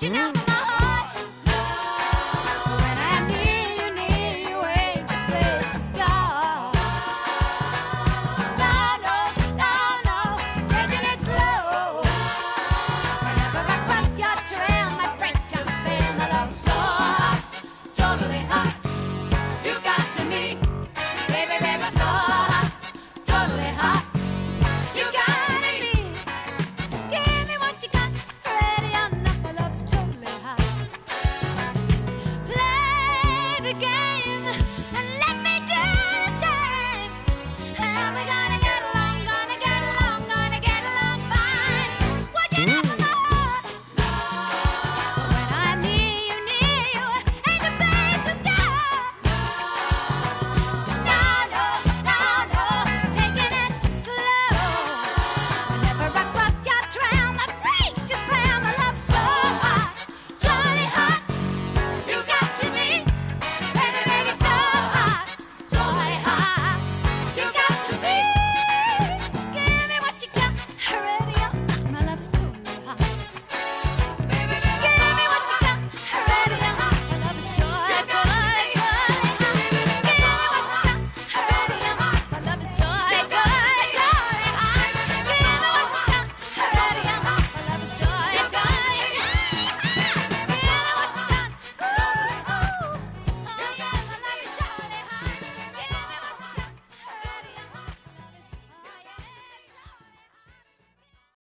watching out